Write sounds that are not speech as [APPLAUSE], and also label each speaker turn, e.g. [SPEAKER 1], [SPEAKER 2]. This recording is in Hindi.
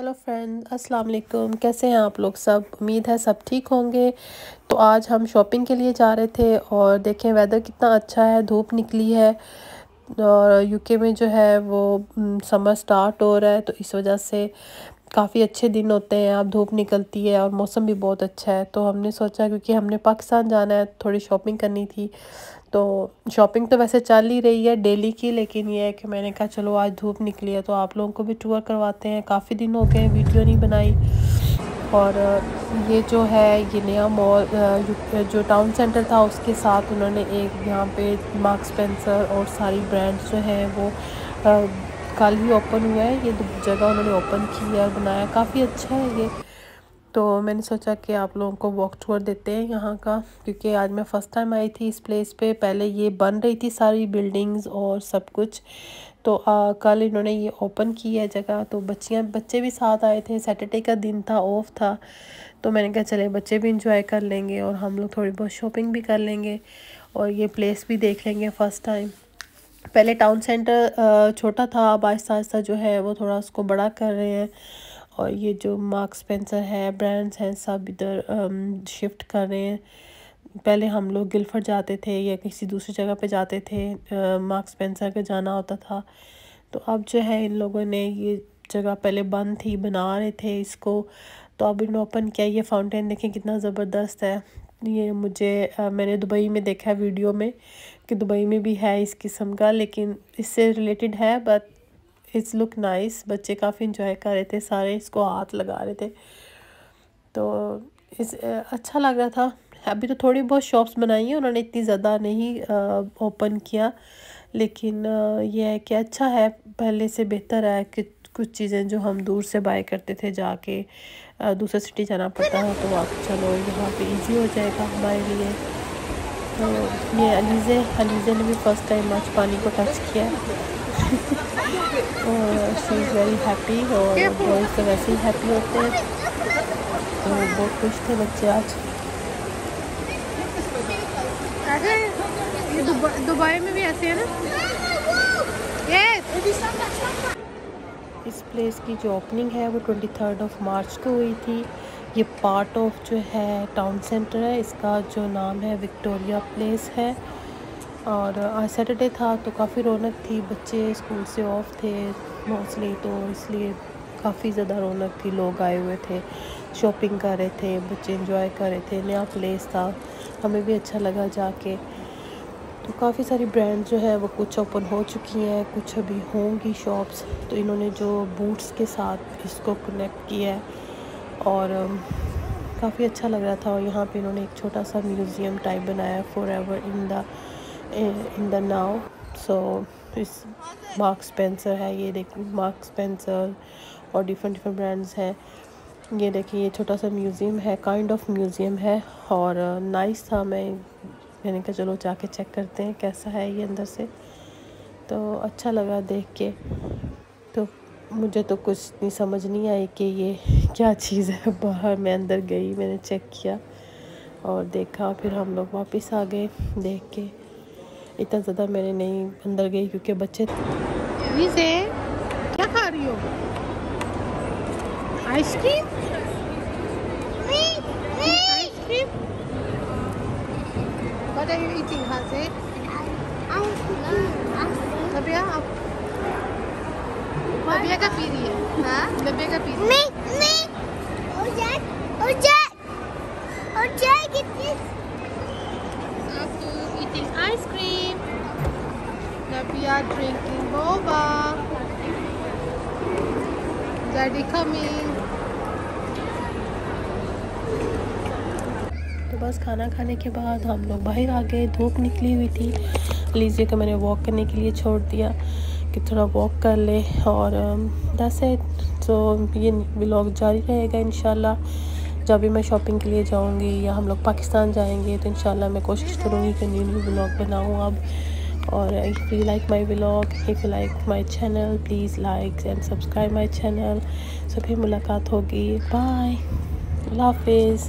[SPEAKER 1] हेलो फ्रेंड अस्सलाम वालेकुम कैसे हैं आप लोग सब? उम्मीद है सब ठीक होंगे। तो आज हम शॉपिंग के लिए जा रहे थे और देखें वेदर कितना अच्छा है, धूप निकली है और यूके में जो है वो समर स्टार्ट हो रहा है तो इस वजह से काफ़ी अच्छे दिन होते हैं अब धूप निकलती है और मौसम भी बहुत अच्छा है। तो हमने सोचा क्योंकि हमने पाकिस्तान जाना है, थोड़ी शॉपिंग करनी थी। तो शॉपिंग तो वैसे चल ही रही है डेली की, लेकिन ये है कि मैंने कहा चलो आज धूप निकली है तो आप लोगों को भी टूर करवाते हैं। काफ़ी दिन हो गए वीडियो नहीं बनाई। और ये जो है, ये नया मॉल जो टाउन सेंटर था उसके साथ उन्होंने एक यहाँ पे मार्क स्पेंसर और सारी ब्रांड्स जो हैं वो कल ही ओपन हुआ है। ये जगह उन्होंने ओपन किया और बनाया। काफ़ी अच्छा है ये। तो मैंने सोचा कि आप लोगों को वॉक टूर देते हैं यहाँ का क्योंकि आज मैं फ़र्स्ट टाइम आई थी इस प्लेस पे। पहले ये बन रही थी सारी बिल्डिंग्स और सब कुछ। तो आ, कल इन्होंने ये ओपन की है जगह। तो बच्चियाँ बच्चे भी साथ आए थे। सैटरडे का दिन था ऑफ़ था। तो मैंने कहा चले बच्चे भी इंजॉय कर लेंगे और हम लोग थोड़ी बहुत शॉपिंग भी कर लेंगे और ये प्लेस भी देख लेंगे फ़र्स्ट टाइम पहले टाउन सेंटर छोटा था, अब आहिस्ता आहिस्ता जो है वो थोड़ा उसको बड़ा कर रहे हैं। और ये जो मार्क स्पेंसर है ब्रांड्स हैं सब इधर शिफ्ट कर रहे हैं। पहले हम लोग गिलफर्ड जाते थे या किसी दूसरी जगह पे जाते थे मार्क स्पेंसर के जाना होता था। तो अब जो है इन लोगों ने ये जगह पहले बंद थी, बना रहे थे इसको। तो अब इन्होंने ओपन किया, ये फाउंटेन देखें कितना ज़बरदस्त है। ये मुझे आ, मैंने दुबई में देखा है वीडियो में कि दुबई में भी है इस किस्म का लेकिन इससे रिलेटेड है बट इट्स लुक नाइस बच्चे काफ़ी इंजॉय कर रहे थे सारे इसको हाथ लगा रहे थे। तो इस अच्छा लग रहा था। अभी तो थोड़ी बहुत शॉप्स बनाई हैं उन्होंने इतनी ज़्यादा नहीं ओपन किया। लेकिन यह है कि अच्छा है पहले से बेहतर है कि कुछ चीज़ें जो हम दूर से बाय करते थे जाके दूसरे सिटी जाना पड़ता है तो आप चलो, यहाँ पे इजी हो जाएगा हमारे लिए तो ये अलीज़े अलीज़े ने भी फ़र्स्ट टाइम आज पानी को टच किया। और शी इज़ वेरी हैप्पी और बॉयज़ तो वैसे ही हैप्पी होते हैं। तो बहुत खुश थे बच्चे आज।
[SPEAKER 2] दुबई में भी ऐसे है ना?
[SPEAKER 1] इस प्लेस की जो ओपनिंग है, वो ट्वेंटी थर्ड ऑफ़ मार्च को हुई थी। ये पार्ट ऑफ़ जो है टाउन सेंटर है। इसका जो नाम है विक्टोरिया प्लेस है। और, आज सैटरडे था तो काफ़ी रौनक थी। बच्चे स्कूल से ऑफ़ थे मोस्टली तो इसलिए काफ़ी ज़्यादा रौनक थी। लोग आए हुए थे शॉपिंग कर रहे थे, बच्चे इंजॉय कर रहे थे। नया प्लेस था। हमें भी अच्छा लगा जाके। तो काफ़ी सारी ब्रांड जो है वो कुछ ओपन हो चुकी हैं, कुछ अभी होंगी शॉप्स तो इन्होंने जो बूट्स के साथ इसको कनेक्ट किया है और काफ़ी अच्छा लग रहा था। और यहाँ पे इन्होंने एक छोटा सा म्यूज़ियम टाइप बनाया for ever in the in the now so इस मार्क स्पेंसर है, ये देख मार्क स्पेंसर और डिफरेंट डिफरेंट ब्रांड्स हैं। ये देखिए, ये छोटा सा म्यूज़ियम है काइंड ऑफ़ म्यूज़ियम है और नाइस था। मैं मैंने कहा, चलो जाके चेक करते हैं, कैसा है ये अंदर से? तो अच्छा लगा देख के। तो मुझे तो कुछ नहीं समझ नहीं आई कि ये [LAUGHS] क्या चीज़ है। बाहर मैं अंदर गई, मैंने चेक किया और देखा, फिर हम लोग वापस आ गए देख के। इतना ज़्यादा मैंने नहीं अंदर गई क्योंकि बच्चे
[SPEAKER 2] क्या खा रही हो? Ice cream? What are you eating, Haze? नबिया आप नबिया का पी रही है हाँ नबिया का पी रही है मैं मैं और जाए और जाए और जाए कितनी आप eating ice cream we are drinking boba. Daddy coming.
[SPEAKER 1] तो बस खाना खाने के बाद हम लोग बाहर आ गए, धूप निकली हुई थी। लीजिए को मैंने वॉक करने के लिए छोड़ दिया कि थोड़ा वॉक कर ले और दस है तो ये ब्लॉग जारी रहेगा इन जब भी मैं शॉपिंग के लिए जाऊँगी या हम लोग पाकिस्तान जाएँगे तो इन मैं कोशिश करूँगी कि न्यू न्यू ब्लॉग बनाऊँ अब। और if you like my blog if you like my channel please like and subscribe my channel so फिर मुलाकात होगी। Bye is